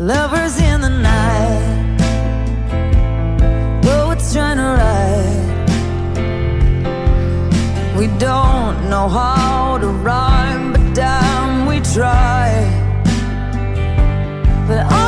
Lovers in the night, poets trying to write. We don't know how to rhyme, but damn, we try. But I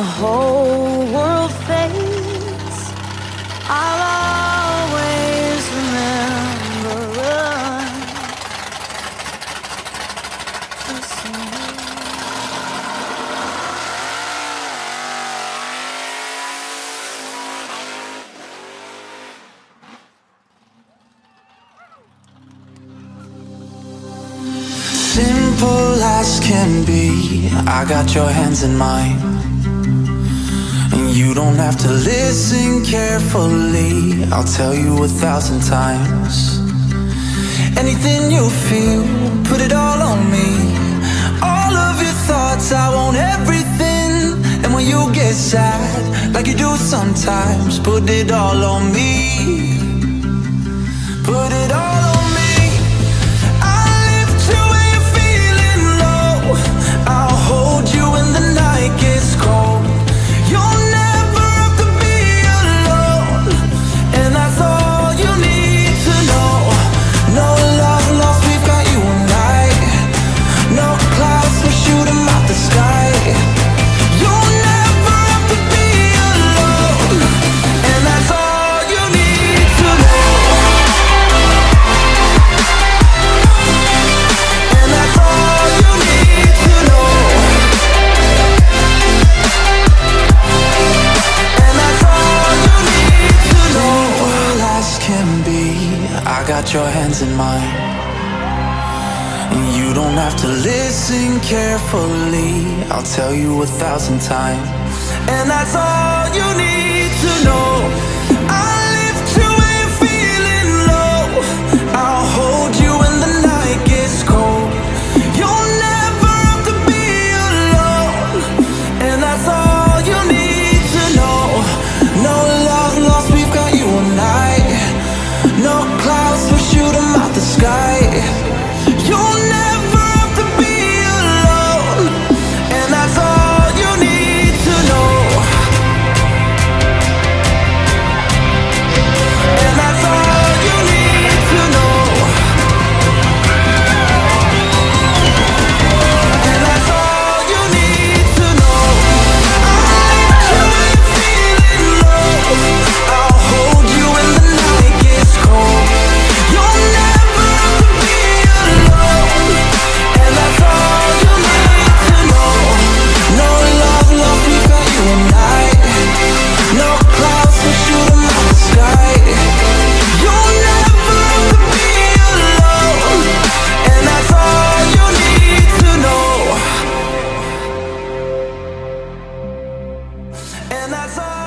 the whole world fades. I'll always remember us. Simple as can be, I got your hands in mine. You don't have to listen carefully, I'll tell you a thousand times. Anything you feel, put it all on me. All of your thoughts, I want everything. And when you get sad, like you do sometimes, put it all on me. Put it all Your hands in mine. And you don't have to listen carefully, I'll tell you a thousand times. And that's all you need to know. and that's all